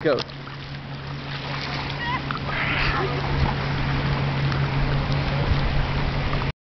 Go.